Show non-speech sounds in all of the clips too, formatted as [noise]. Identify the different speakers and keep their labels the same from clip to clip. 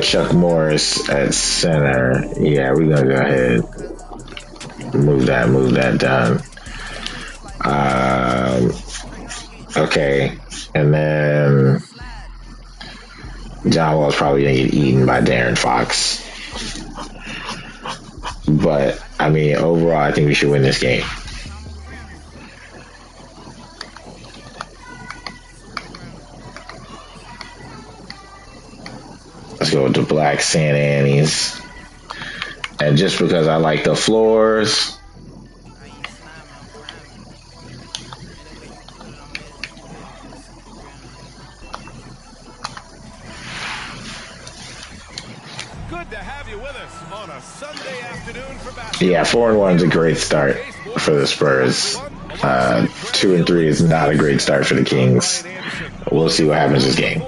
Speaker 1: put Chuck Morris at center. Yeah, we're gonna go ahead. Move that, move that down. Um, okay, and then John Wall's probably gonna get eaten by Darren Fox. But I mean, overall, I think we should win this game. Let's go with the black Santa Annie's. And just because I like the floors, Yeah, four and one is a great start for the Spurs. Uh, two and three is not a great start for the Kings. We'll see what happens this game.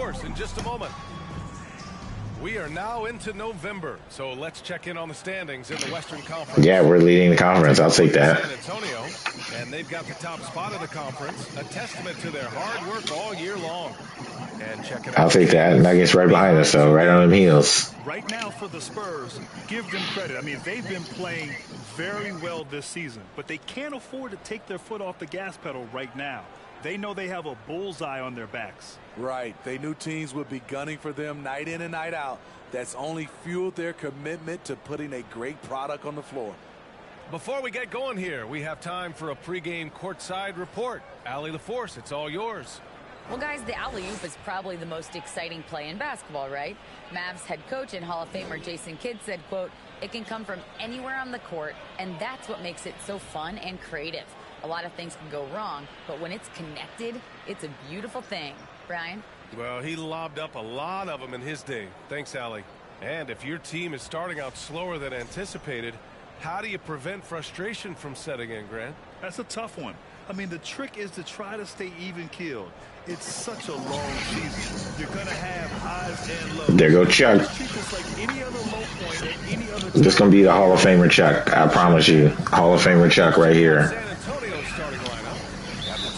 Speaker 2: We are now into November, so let's check in on the standings in the Western Conference.
Speaker 1: Yeah, we're leading the conference. I'll take that.
Speaker 2: San Antonio, and they've got the top spot of the conference, a testament to their hard work all year long. And check it out.
Speaker 1: I'll take that. Nuggets right behind us, though, right on them heels.
Speaker 3: Right now for the Spurs, give them credit. I mean, they've been playing very well this season, but they can't afford to take their foot off the gas pedal right now. They know they have a bullseye on their backs.
Speaker 4: Right. They knew teams would be gunning for them night in and night out. That's only fueled their commitment to putting a great product on the floor.
Speaker 2: Before we get going here, we have time for a pregame courtside report. Allie LaForce, it's all yours.
Speaker 5: Well, guys, the alley-oop is probably the most exciting play in basketball, right? Mavs head coach and Hall of Famer Jason Kidd said, quote, it can come from anywhere on the court, and that's what makes it so fun and creative. A lot of things can go wrong, but when it's connected, it's a beautiful thing. Brian?
Speaker 2: Well, he lobbed up a lot of them in his day. Thanks, Allie. And if your team is starting out slower than anticipated, how do you prevent frustration from setting in, Grant?
Speaker 3: That's a tough one. I mean, the trick is to try to stay even keeled. It's such a long season. You're going to have highs and lows.
Speaker 1: There go Chuck. This going to be the Hall of Famer Chuck. I promise you. Hall of Famer Chuck right here.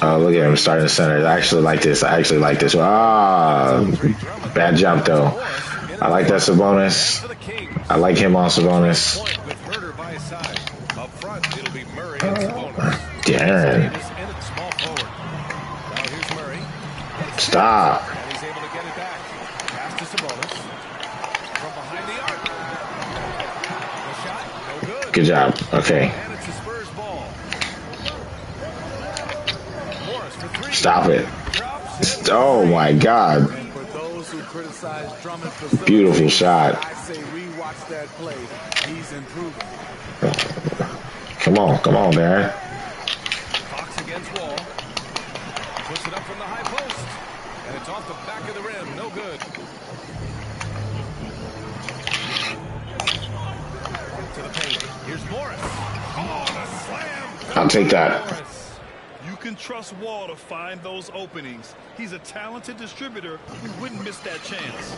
Speaker 1: Oh, look at him starting the center. I actually like this. I actually like this. Ah, bad jump though. I like that Sabonis. I like him on Sabonis. Darren. Stop. Good job. Okay. Stop it. Oh my God. Beautiful shot. Come on, come on, Darren.
Speaker 2: Fox against wall. Puts it up from the high post. And it's off the back of the rim. No good. To the paint. Here's Morris. Oh, slam.
Speaker 1: I'll take that.
Speaker 3: You can trust Wall to find those openings. He's a talented distributor who wouldn't miss that chance.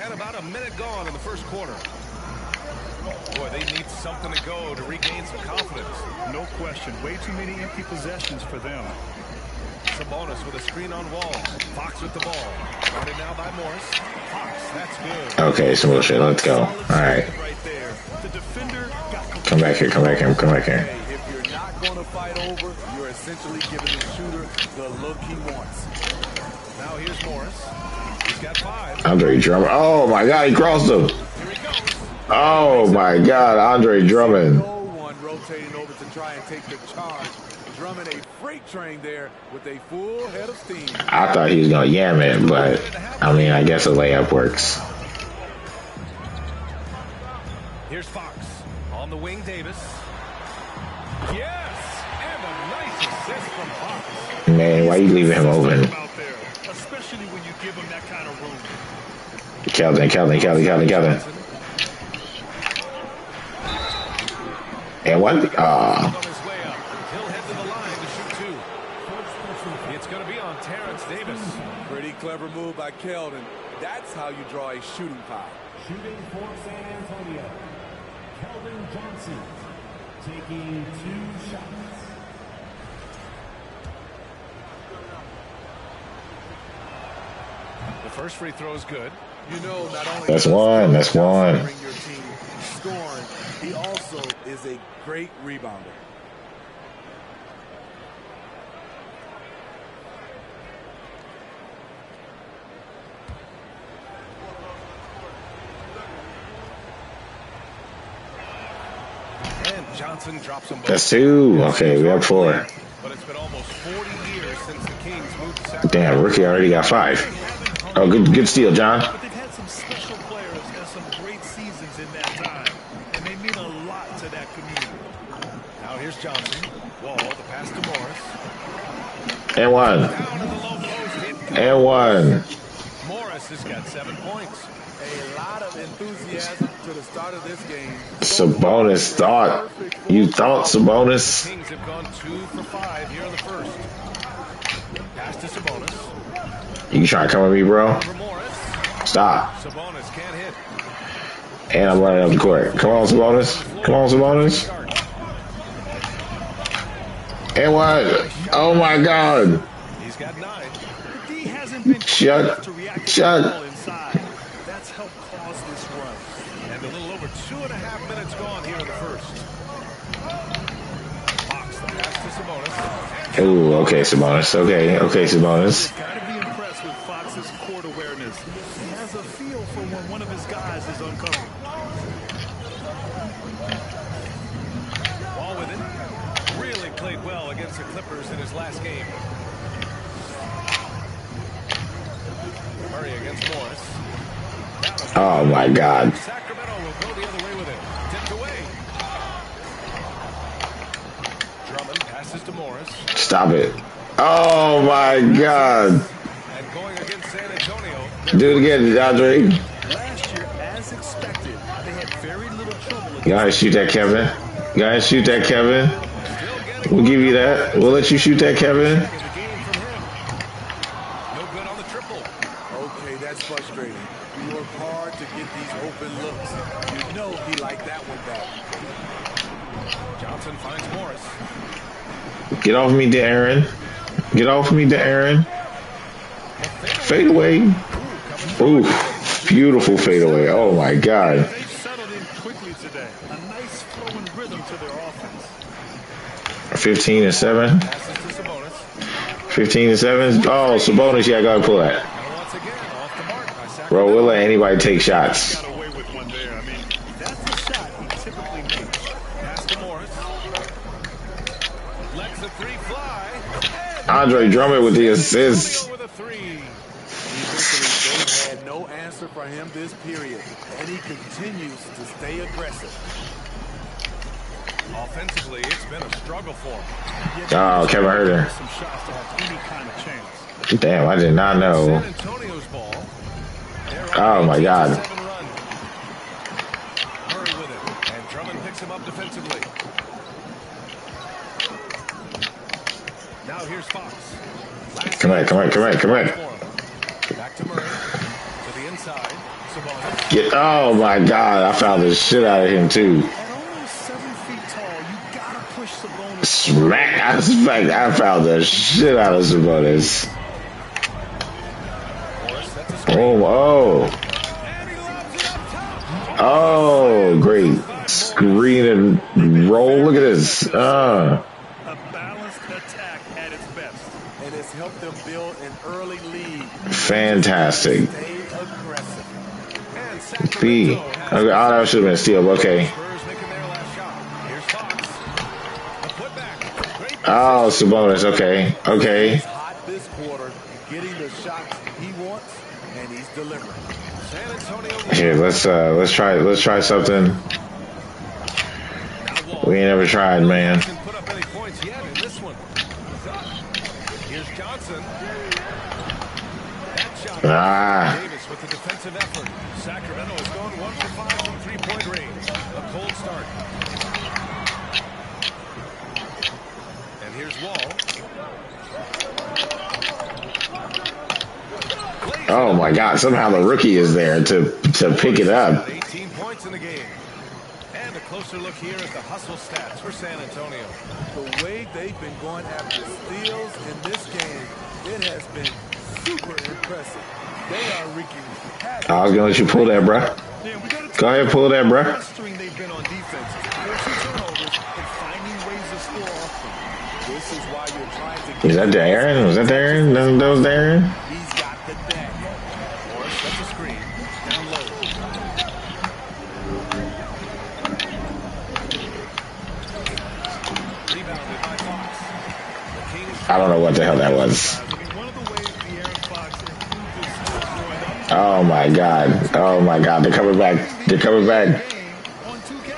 Speaker 2: And about a minute gone in the first quarter. Boy, they need something to go to regain some confidence.
Speaker 3: No question. Way too many empty possessions for them.
Speaker 2: Sabonis with a screen on wall. Fox with the ball. Guarded now by Morris. Fox, that's good.
Speaker 1: Okay, some bullshit. Let's go. All right. Come back here. Come back here. Come back here.
Speaker 4: If you're not going to fight over, you're essentially giving the shooter the look he wants.
Speaker 2: Now here's Morris. He's got five.
Speaker 1: Andre Drummond. Oh my God, he crossed him. Oh my God, Andre Drummond.
Speaker 4: No one rotating over to try and take the charge. Drummond a freight train there with a full head of steam.
Speaker 1: I thought he was gonna yam it, but I mean, I guess a layup works.
Speaker 2: Here's Fox on the wing. Davis. Yes,
Speaker 1: Man, why you leaving him open?
Speaker 3: Especially when you give him that kind of room.
Speaker 1: Kelvin, Kelvin, Kelvin, Kelvin, Kelvin. And what? Ah.
Speaker 2: On his way up. He'll head to the line to shoot two. It's going to be on Terence Davis.
Speaker 4: Pretty clever move by Keldon. That's how you draw a shooting foul.
Speaker 6: Shooting for San Antonio, Keldon Johnson taking two shots.
Speaker 2: First free throw is good.
Speaker 4: You know, not only
Speaker 1: That's one, that's one.
Speaker 4: Bring your team scoring. He also is a great rebounder.
Speaker 2: Johnson drops them both.
Speaker 1: That's two. Okay, we have four.
Speaker 2: But it's been almost 40 years since the Kings moved to
Speaker 1: Damn, rookie already got five. Oh, good, good steal, John.
Speaker 3: But they've had some special players and some great seasons in that time. And they mean a lot to that community.
Speaker 2: Now here's Johnson. Wall, the pass to Morris.
Speaker 1: And one.
Speaker 2: Down in the low post. Hit.
Speaker 1: And one.
Speaker 2: Morris has got seven points.
Speaker 4: A lot of enthusiasm to the start of this game.
Speaker 1: Sabonis thought. You thought Sabonis.
Speaker 2: Kings have gone two for five here in the first. Pass to Sabonis.
Speaker 1: You trying to come at me, bro? Stop.
Speaker 2: Sabonis can't hit.
Speaker 1: And I'm running up the court. Come on, Sabonis. Come on, Sabonis. And one. Oh my God.
Speaker 2: He's got nine.
Speaker 3: The D hasn't been
Speaker 1: Shut-
Speaker 3: to react to
Speaker 1: shut-
Speaker 3: the ball inside. That's helped cause this run.
Speaker 2: And a little over two and a half minutes gone here in the first. Fox, the pass to Sabonis.
Speaker 1: Ooh, okay, Sabonis. Okay, okay, Sabonis.
Speaker 3: Gotta be impressed with Fox's court awareness. He has a feel for when one of his guys is uncovered.
Speaker 2: Ball with it. Really played well against the Clippers in his last game. Murray against Morris.
Speaker 1: Oh my God.
Speaker 2: Sacramento will go the other way with it. Tipped away. Drummond passes to Morris.
Speaker 1: Stop it. Oh my God.
Speaker 2: And going against San Antonio.
Speaker 1: Do it again, Andre.
Speaker 3: Last year, as expected, they had very little trouble
Speaker 1: You gotta shoot that, Kevin. Gotta shoot that, Kevin. We'll give you that. We'll let you shoot that, Kevin.
Speaker 2: in the game from him. No good on the triple.
Speaker 4: Okay, that's frustrating. You work hard to get these open looks. You know he liked that one back.
Speaker 2: Johnson finds Morris.
Speaker 1: Get off me, Darren. Get off me, Darren. Fade away. Ooh, beautiful fadeaway. Oh my God.
Speaker 3: They've settled in quickly today. A nice flow and rhythm to their
Speaker 1: 15 and 7.
Speaker 2: Passes to Sabonis.
Speaker 1: 15 and 7. Oh, Sabonis, yeah, gotta pull that.
Speaker 2: And once again, off the mark by
Speaker 1: Bro, we'll let anybody take shots.
Speaker 3: Got away with the
Speaker 4: there. Had answer for him this period, and he continues to stay aggressive.
Speaker 2: Offensively, it's been a struggle for him.
Speaker 1: Oh, Kevin Huerter.
Speaker 3: Some shots to have any kind of.
Speaker 1: Damn, I did not know.
Speaker 2: San Antonio's ball. They're
Speaker 1: Oh, my God.
Speaker 2: 7 run. Murray with it, and Drummond picks him up defensively. Now here's Fox.
Speaker 1: Come on, come on, come on, come on.
Speaker 2: Back to Murray. To the inside. Sabonis.
Speaker 1: Get, oh my God, I found the shit out of him too. Smack! I smacked. I found the shit out of Sabonis. Oh, oh, oh! Great screen and roll. Look at this. Uh,
Speaker 3: A balanced attack at its best.
Speaker 4: And it's helped them build an early lead.
Speaker 1: fantastic. B. Okay, oh, that should have been steal. Okay. Oh, Sabonis. Okay. Okay. Here, let's uh, let's try let's try something we ain't never tried, man.
Speaker 2: Here's Johnson. That shot.
Speaker 1: Ah.
Speaker 2: Davis with the defensive effort. Sacramento has gone one for five from three-point range. A cold start. And here's Wall.
Speaker 1: Oh my God! Somehow the rookie is there to to pick it up.
Speaker 2: 18 points in the game. And a closer look here at the hustle stats for San Antonio.
Speaker 4: The way they've been going after steals in this game, it has been super impressive. They are wreaking havoc.
Speaker 1: I was gonna let you pull that,
Speaker 3: gotta
Speaker 1: Go ahead, pull that.
Speaker 3: Clustering they've been on defense,
Speaker 4: is
Speaker 1: that Darren? Was that Darren? That that was Darren?
Speaker 4: He's got the deck.
Speaker 2: A screen. Down low.
Speaker 1: I don't know what the hell that was.
Speaker 3: I mean, one of the ways De'Aaron Fox improved his skill growing up
Speaker 1: Oh my god. Oh my god. They're coming back. They're coming back.
Speaker 3: game on 2K.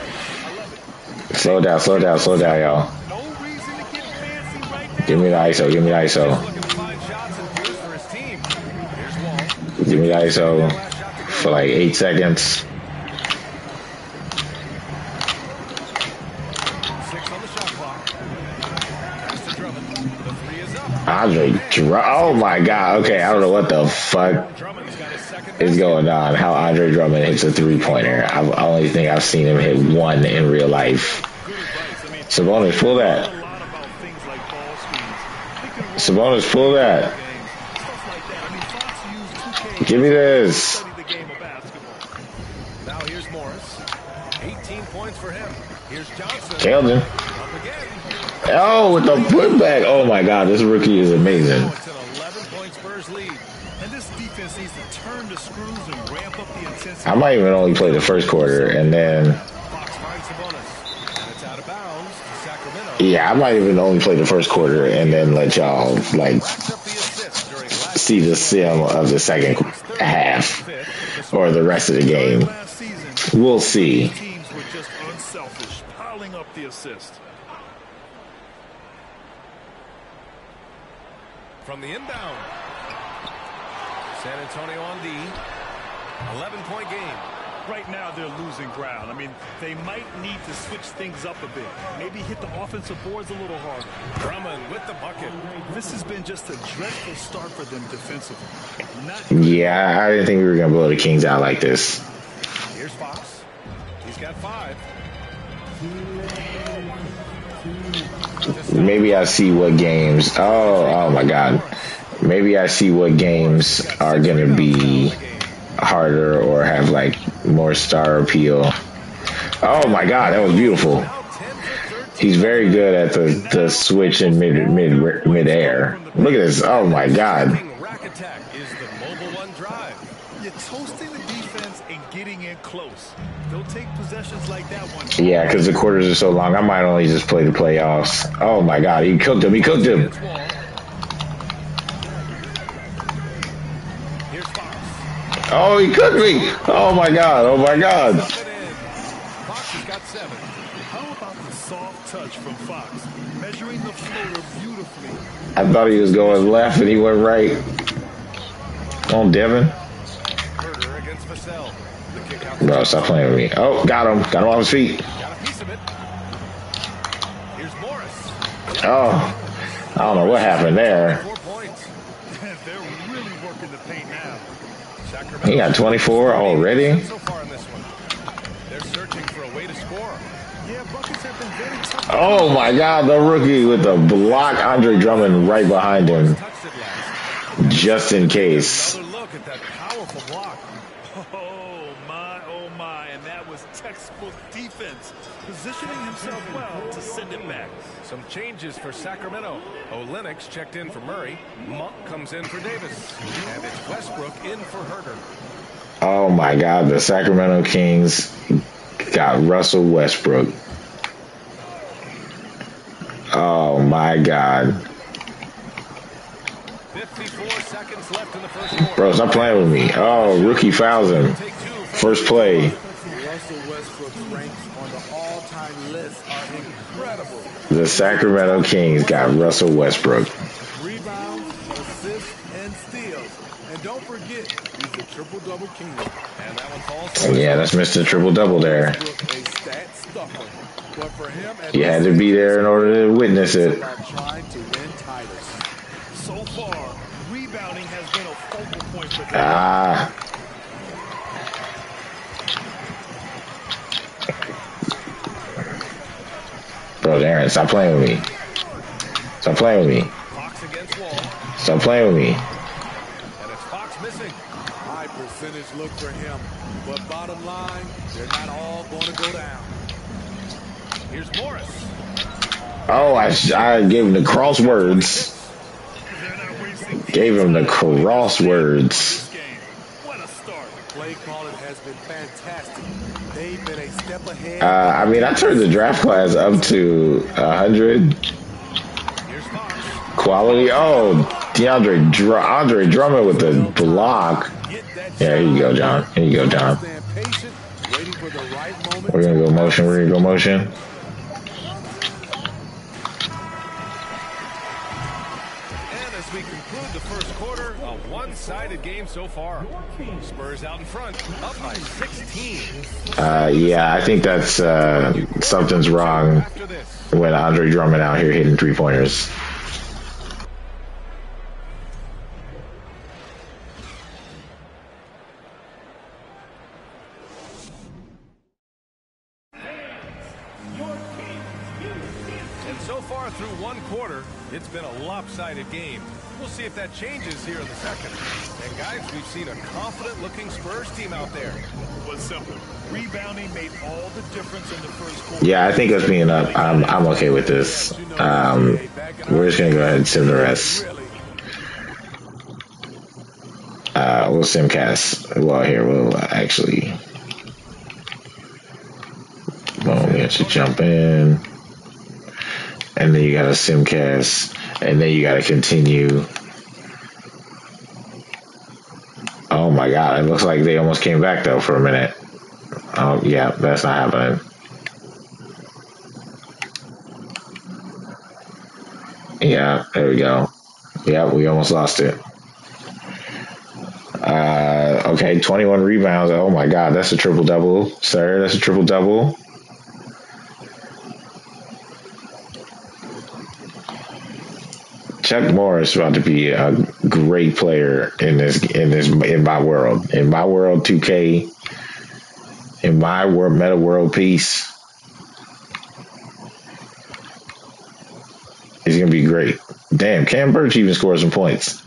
Speaker 3: I love it.
Speaker 1: Slow down, slow down, slow down, y'all. Give me the ISO, give me the ISO. Give me the ISO for like eight seconds. Andre, oh my god. Okay, I don't know what the fuck
Speaker 2: Drummond's got his second.
Speaker 1: Is going on. How Andre Drummond hits a three pointer. I I only think I've seen him hit one in real life.
Speaker 3: Good advice. I mean,
Speaker 1: Sabonis, pull that.
Speaker 3: lot about things like ball screens. They can work
Speaker 1: Sabonis, pull that.
Speaker 3: games. Stuff like that. I mean, Fox used 2K
Speaker 1: Give me this.
Speaker 3: study the game of basketball.
Speaker 2: Now here's Morris. 18 points for him. Here's Johnson.
Speaker 1: Keldon. Oh, with the putback. Oh my god, this rookie is amazing.
Speaker 3: Defense needs to turn the screws and ramp up the intensity.
Speaker 1: I might even only play the first quarter and then
Speaker 2: Fox finds Sabonis. And it's out of bounds to Sacramento.
Speaker 1: yeah, I might even only play the first quarter and then let y'all like
Speaker 2: Racks up the assist during last
Speaker 1: see the sim of the second half or the rest of the game. We'll see.
Speaker 3: teams were just unselfish, piling up the assist.
Speaker 2: From the inbound. San Antonio on the 11 point game.
Speaker 3: Right now, they're losing ground. I mean, they might need to switch things up a bit. Maybe hit the offensive boards a little harder.
Speaker 2: Drummond with the bucket.
Speaker 3: This has been just a dreadful start for them defensively. Not
Speaker 1: Yeah, I didn't think we were gonna blow the Kings out like this.
Speaker 2: Here's Fox. He's got five.
Speaker 1: Maybe I see what games. Oh, oh my God. Maybe I see what games are gonna be harder or have like more star appeal. Oh my God, that was beautiful.
Speaker 2: Now 10 for 13.
Speaker 1: He's very good at the, the switch in mid mid mid air. Look at this. Oh my God. Yeah, because the quarters are so long. I might only just play the playoffs. Oh my God, he cooked him. He cooked him. Oh, he cooked me. Oh my God. Oh my God.
Speaker 2: Fox got seven.
Speaker 3: How about the soft touch from Fox? Measuring the floater beautifully.
Speaker 1: I thought he was going left and he went right. On Devin. Bro, stop playing with me. Oh, got him. Got him on his feet.
Speaker 2: Here's Morris.
Speaker 1: Oh, I don't know what happened there. [laughs]
Speaker 3: They're really working the paint now.
Speaker 2: Sacramento.
Speaker 1: He got 24 already.
Speaker 2: So far in this one. They're searching for a way to score.
Speaker 3: Yeah, buckets have been very tough.
Speaker 1: Oh my God, the rookie with the block Andre Drummond right behind him,
Speaker 2: Touched it last.
Speaker 1: just in case.
Speaker 2: Look at that powerful block.
Speaker 3: Oh my, oh my, and that was textbook defense. Positioning himself well to send it back.
Speaker 2: Some changes for Sacramento. Olynyk checked in for Murray. Monk comes in for Davis. Westbrook in for Huerter.
Speaker 1: Oh my God, the Sacramento Kings got Russell Westbrook. Oh my God.
Speaker 2: 54 seconds left in the first quarter.
Speaker 1: Bro, stop playing with me. Oh, rookie fouls him.
Speaker 2: Take two from
Speaker 1: First play.
Speaker 4: Russell Westbrook's ranks on the all-time list are incredible.
Speaker 1: The Sacramento Kings got Russell Westbrook.
Speaker 4: Rebounds, assists, and steals. And don't forget, he's a triple-double king.
Speaker 2: And that one falls. for
Speaker 1: Yeah, that's Mr. Triple Double there.
Speaker 4: Westbrook, a stat stuffer. But for him, at
Speaker 1: You had to be there in order to witness it.
Speaker 3: So far, rebounding has been a focal point for.
Speaker 1: Ah. Bro, Aaron, stop playing with me. Stop playing with me.
Speaker 2: Fox against Wall.
Speaker 1: Stop playing with me.
Speaker 2: And it's Fox missing.
Speaker 4: Percentage look for him. But bottom line, they're not all going to go down.
Speaker 2: Here's Morris.
Speaker 1: Oh, I, I gave him the crosswords. Gave him the crosswords.
Speaker 3: What a start.
Speaker 4: Play calling has been fantastic. They've been a step ahead.
Speaker 1: Uh, I mean, I turned the draft class up to 100 quality. Oh, DeAndre Dr- Andre Drummond with the block. Yeah, here you go, John. Here you go, John.
Speaker 4: Stand patient, waiting for the right moment.
Speaker 1: We're gonna go motion. We're gonna go motion.
Speaker 2: And as we conclude the first quarter, a one-sided game so far. Spurs out in front, up by 16.
Speaker 1: Uh, yeah, I think that's uh, something's wrong when Andre Drummond out here hitting three
Speaker 2: game. We'll see if that changes here in the second. And guys, we've seen a confident-looking Spurs team out there.
Speaker 3: was simple. Rebounding made all the difference in the first quarter.
Speaker 1: Yeah, I think us being up, I'm I'm okay with this. Um, we're just gonna go ahead and sim the rest. Uh, we'll simcast. Well, here we'll uh, actually. Boom, we have to jump in, and then you got to simcast, and then you got to continue. Oh my god! It looks like they almost came back though for a minute. Oh yeah, that's not happening. Yeah, there we go. Yeah, we almost lost it. Uh, okay, 21 rebounds. Oh my God, that's a triple double, sir. That's a triple double. Chuck Morris is about to be a great player in this in this in my world. In my world, 2K. In my world, Metta World Peace. He's gonna be great. Damn, Khem Birch even scored some points.